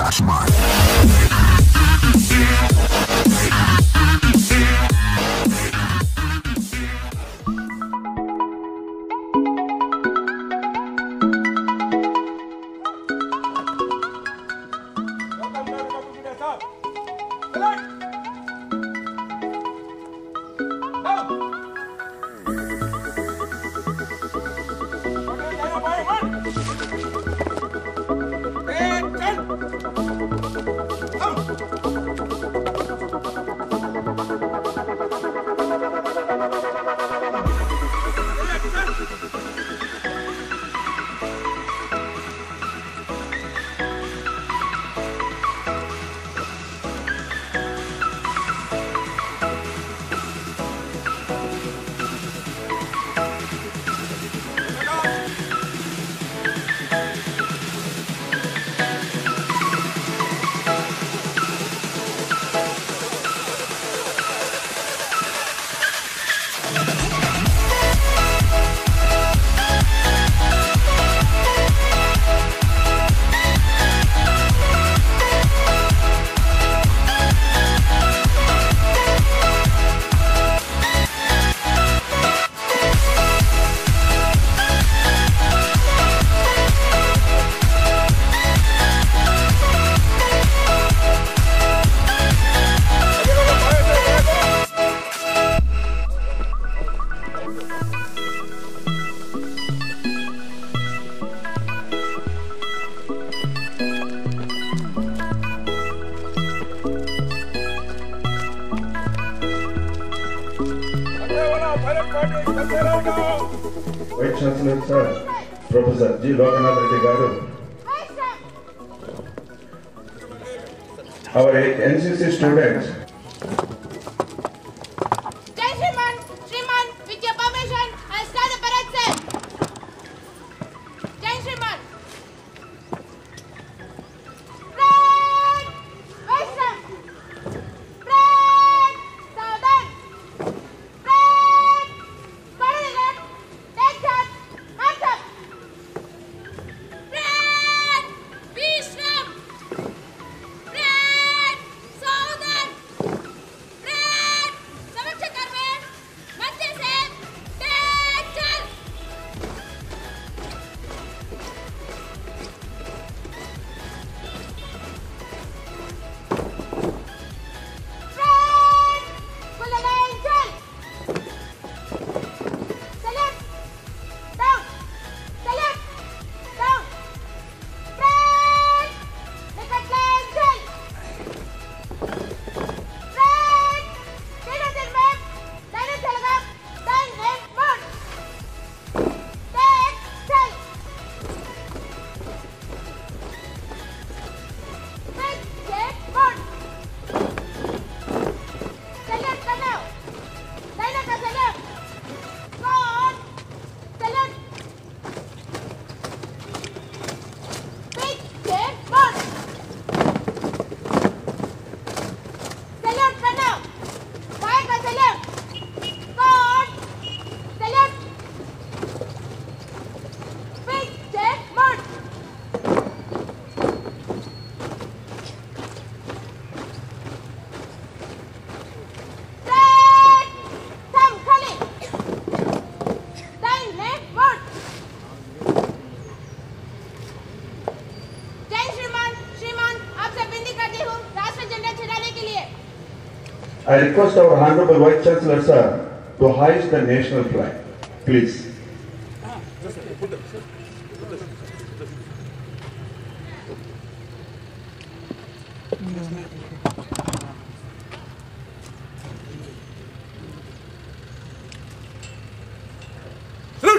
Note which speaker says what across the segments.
Speaker 1: touch mine.
Speaker 2: vice chancellor sir professor G Lokanath Reddy గారు hour NCC students I request our Honorable Vice Chancellor sir to hoist the national flag. Please.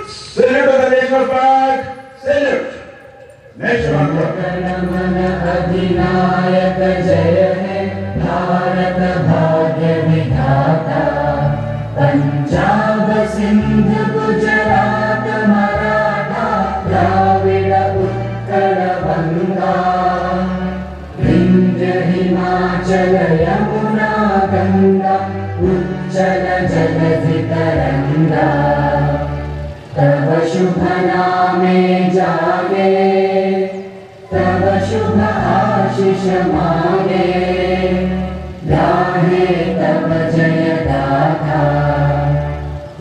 Speaker 2: Salute to the national flag. Salute. National flag.
Speaker 3: Bharat भाग्य पञ्जाब सिन्धु गुजरात मराठा मरा प्राविङ्गा इन्द्र हिमाचल यमुना गङ्गा उज्जल जलधि तरङ्गा तव सर्वशुभ नामे तव शुभ आशिष मागे। गाहे तव जय गाथा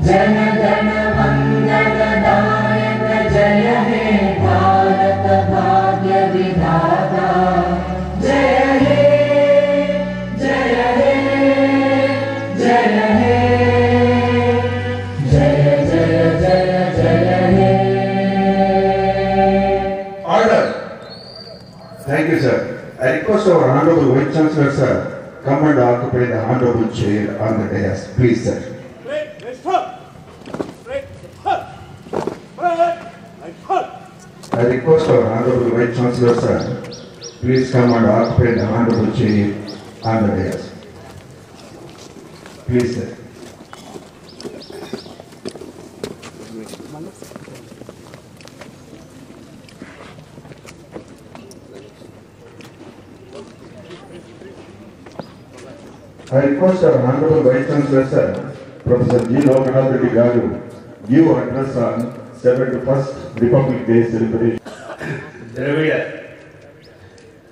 Speaker 3: जन गण मङ्गलदायक जय हे भारत भाग्य विधाता जय हे जय हे जय हे जय जय जय जय हे
Speaker 1: Order. Thank you, sir. I request our Honorable Vice Chancellor, sir, come and occupy the honorable chair on the dais. Please, sir. I request our Honorable Vice Chancellor, sir, please come and occupy the honorable chair on the dais. Please, sir.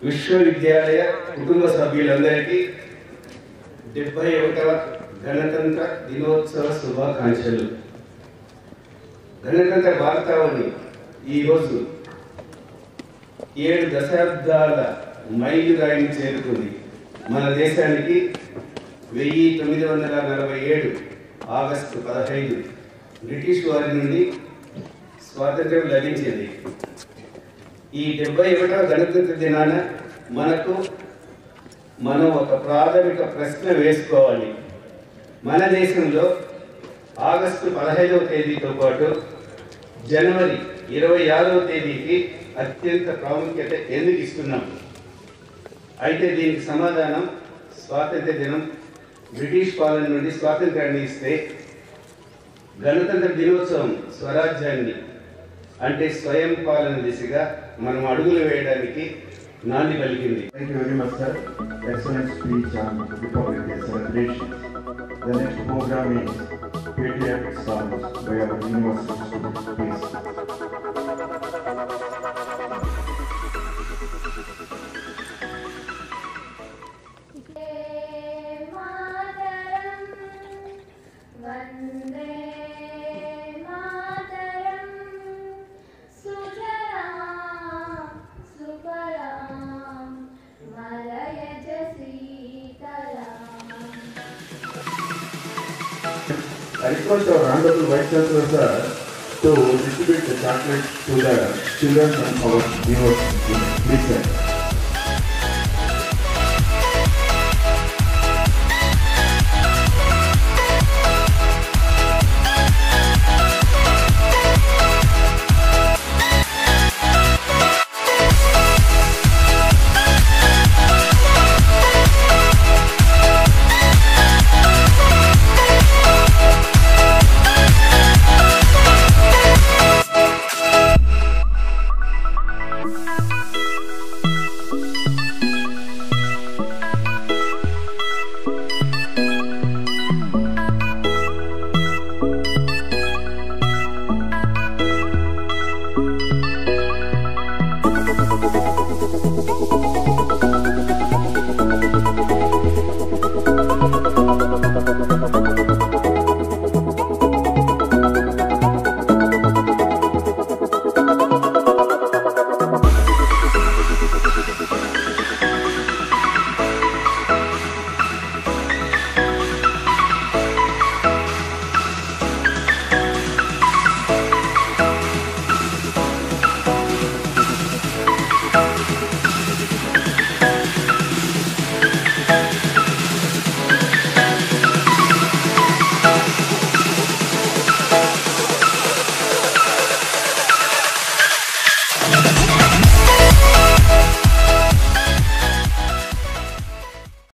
Speaker 4: విశ్వవిద్యాలయ కుటుంబ సభ్యులందరికీ డెబ్బై ఒకటవ గణతంత్ర దినోత్సవ శుభాకాంక్షలు. గణతంత్ర వార్తావని ఈరోజు ఏడు దశాబ్దాల మైలు రాయిని చేరుకుంది. మన దేశానికి వెయ్యి తొమ్మిది వందల నలభై ఏడు ఆగస్టు పదహైదు. బ్రిటిష్ వారి నుండి స్వాతంత్ర్యం లభించింది. ఈ డెబ్బై ఒకటవ గణతంత్ర దినాన మనకు మనం ఒక ప్రాథమిక ప్రశ్న వేసుకోవాలి. మన దేశంలో ఆగస్టు పదహైదవ తేదీతో పాటు జనవరి ఇరవై ఆరవ తేదీకి అత్యంత ప్రాముఖ్యత ఎందుకు ఇస్తున్నాం? అయితే దీనికి సమాధానం స్వాతంత్ర దినం బ్రిటిష్ పాలన నుండి స్వాతంత్రాన్ని ఇస్తే గణతంత్ర దినోత్సవం స్వరాజ్యాన్ని అంటే స్వయం పాలన దిశగా మనం అడుగులు వేయడానికి నాంది పలికింది.
Speaker 1: Thank you. I request our Honorable Vice Chancellor, sir, to distribute the chocolate to the children and our university. Please, sir.